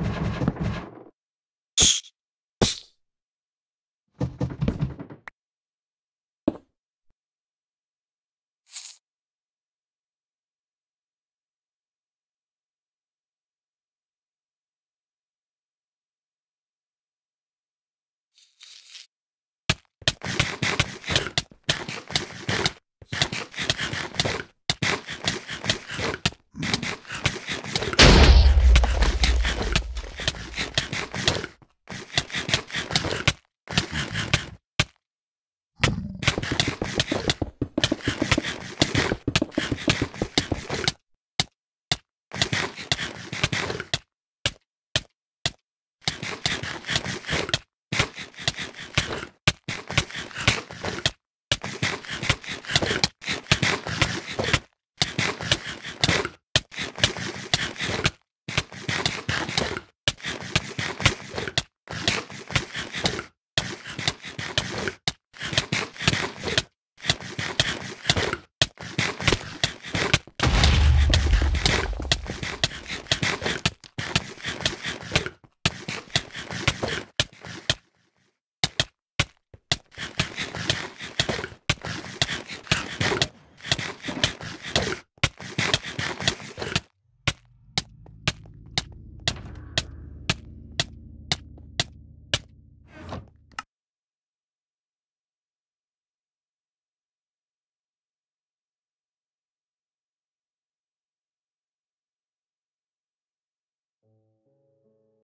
you